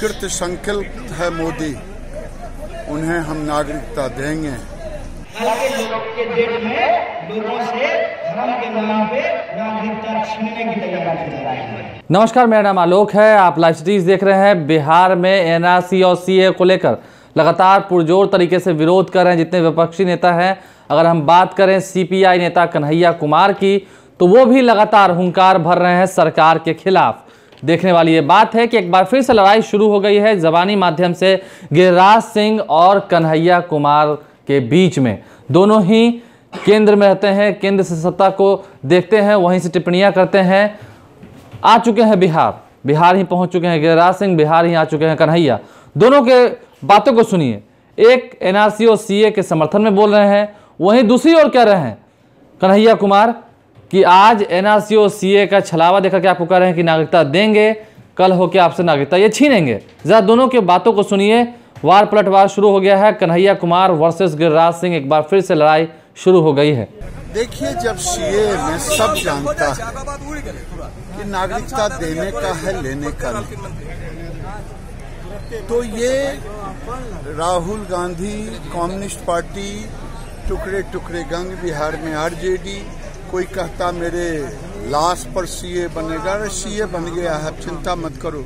कृत संकल्प है मोदी। उन्हें हम नागरिकता देंगे। के लोग डेट में लोगों से धर्म के नाम पे नागरिकता छीनने की तैयारी रही है। नमस्कार मेरा नाम आलोक है। आप लाइव सिटीज़ देख रहे हैं बिहार में एनआरसी और सीए को लेकर। लगातार पुरजोर तरीके से विरोध कर रहे हैं जितने विपक्षी नेता हैं। अगर हम बात करें सीपीआई नेता कन्हैया कुमार की तो वो भी लगातार हुंकार भर रहे हैं सरकार के खिलाफ। देखने वाली ये बात है कि एक बार फिर से लड़ाई शुरू हो गई है जबानी माध्यम से गिरिराज सिंह और कन्हैया कुमार के बीच में। दोनों ही केंद्र में रहते हैं, केंद्र से सत्ता को देखते हैं, वहीं से टिप्पणियाँ करते हैं। आ चुके हैं बिहार। बिहार ही पहुँच चुके हैं गिरिराज सिंह, बिहार ही आ चुके हैं कन्हैया। दोनों के बातों को सुनिए। एक एनआरसी और सीए के समर्थन में बोल रहे हैं, वहीं दूसरी ओर कह रहे हैं? कन्हैया कुमार कि आज एनआरसी और सीए का छलावा देकर के आपको कह रहे हैं कि नागरिकता देंगे? कल होकर आपसे नागरिकता ये छीनेंगे? जरा दोनों के बातों को सुनिए। वार पलटवार शुरू हो गया है। कन्हैया कुमार वर्सेस गिरिराज सिंह एक बार फिर से लड़ाई शुरू हो गई है। देखिए, जब सीए में सब जानता है कि नागरिकता देने का है, लेने का तो ये राहुल गांधी कम्युनिस्ट पार्टी टुकड़े टुकड़े गंग बिहार में आरजेडी कोई कहता मेरे लाश पर सीए बनेगा अरे सीए बन गया है चिंता मत करो।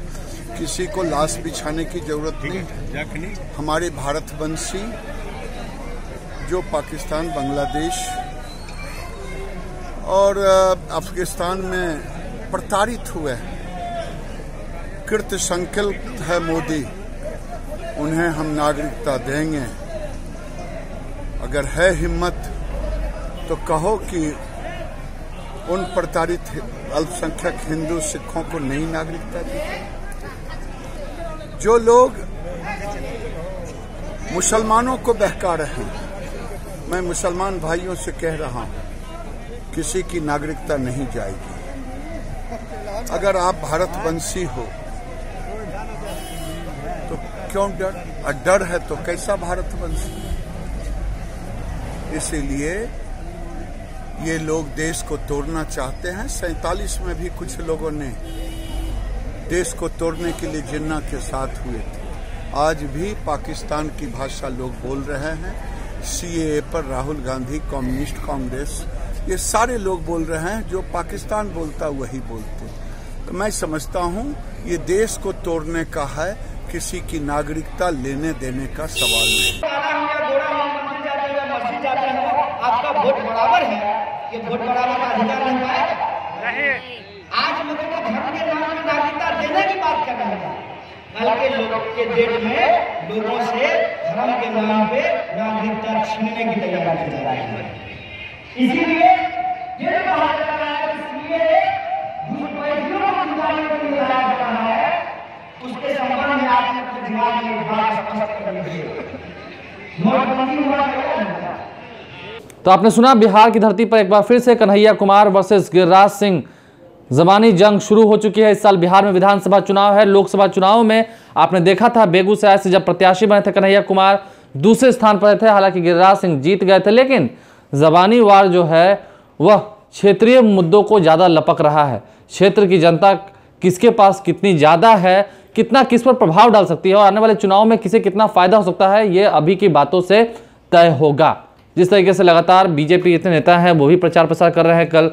किसी को लाश बिछाने की ज़रूरत नहीं। हमारे भारतवंशी जो पाकिस्तान बांग्लादेश और अफ़गानिस्तान में प्रताड़ित हुए हैं। कृत संकल्प है मोदी उन्हें हम नागरिकता देंगे। अगर है हिम्मत तो कहो कि उन प्रताड़ित अल्पसंख्यक हिंदू, सिखों को नई नागरिकता दी। जो लोग मुसलमानों को बहका रहे हैं, मैं मुसलमान भाइयों से कह रहा हूँ, किसी की नागरिकता नहीं जाएगी। अगर आप भारतवंशी हो तो क्यों डर? और डर है तो कैसा भारतवंशी? इसीलिए ये लोग देश को तोड़ना चाहते हैं। सैतालीस में भी कुछ लोगों ने देश को तोड़ने के लिए जिन्ना के साथ हुए थे। आज भी पाकिस्तान की भाषा लोग बोल रहे हैं। सीएए पर राहुल गांधी, कम्युनिस्ट कांग्रेस, ये सारे लोग बोल रहे हैं जो पाकिस्तान बोलता, वही बोलते। तो मैं समझता हूँ, ये देश को तोड़ने का है, किसी की नागरिकता लेने देने का सवाल नहीं। आपका वोट बराबर है। ये वोट बराबर का अधिकार नहीं। पाएगा आज लोगों को धर्म के नाम पे नागरिकता देने की बात कर रहे हैं। कल के लोग के डेट में लोगों से धर्म के नाम पे नागरिकता छीनने की तैयारी की जा रही है। इसीलिए ये कहा जा रहा है इसलिए घुसपैठियों को निकालने के लिए लाया जा रहा है उसके संबंध में आपने अपने दिमाग में बात स्पष्ट कर नोटबंदी हुआ तो आपने सुना, बिहार की धरती पर एक बार फिर से कन्हैया कुमार वर्सेस गिरिराज सिंह। जबानी जंग शुरू हो चुकी है। इस साल बिहार में विधानसभा चुनाव है। लोकसभा चुनाव में आपने देखा था, बेगूसराय से जब प्रत्याशी बने थे कन्हैया कुमार, दूसरे स्थान पर थे। हालाँकि गिरिराज सिंह जीत गए थे, लेकिन जबानी वार जो है, वह क्षेत्रीय मुद्दों को ज़्यादा लपक रहा है। क्षेत्र की जनता किसके पास कितनी ज़्यादा है, कितना किस पर प्रभाव डाल सकती है और आने वाले चुनाव में किसे कितना फ़ायदा हो सकता है, ये अभी की बातों से तय होगा। जिस तरीके से लगातार बीजेपी जितने नेता हैं, वो भी प्रचार प्रसार कर रहे हैं कल।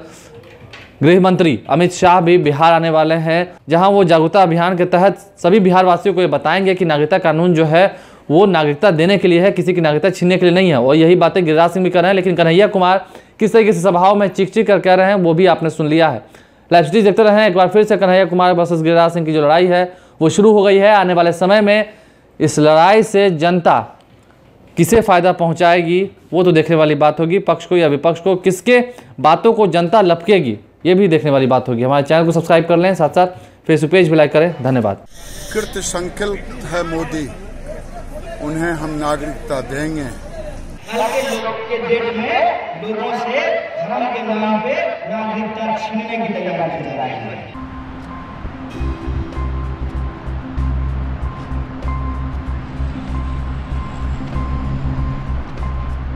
गृह मंत्री अमित शाह भी बिहार आने वाले हैं, जहाँ वो जागरूकता अभियान के तहत सभी बिहार वासियों को ये बताएँगे कि नागरिकता कानून जो है, वो नागरिकता देने के लिए है, किसी की नागरिकता छीनने के लिए नहीं है। और यही बातें गिरिराज सिंह भी कर रहे हैं, लेकिन कन्हैया कुमार किस तरीके से सभाओं में चिक चिक कर कह रहे हैं, वो भी आपने सुन लिया है। लाइव स्ट्रीज देखते रहे, एक बार फिर से कन्हैया कुमार वर्सेस गिरिराज सिंह की जो लड़ाई है, वो शुरू हो गई है आने वाले समय में। इस लड़ाई से जनता किसे फ़ायदा पहुंचाएगी वो तो देखने वाली बात होगी पक्ष को या विपक्ष को किसके बातों को जनता लपकेगी ये भी देखने वाली बात होगी। हमारे चैनल को सब्सक्राइब कर लें साथ साथ फेसबुक पेज भी लाइक करें। धन्यवाद। कृत संकल्प है मोदी उन्हें हम नागरिकता देंगे। के लोग में लोगों से धर्म के नाम पे नागरिकता छीनने की तैयारी चल रही है।